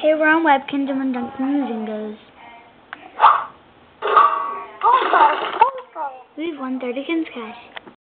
Hey, we're on Web Kingdom and Duncan Losing goes. We've won 30 kins cash.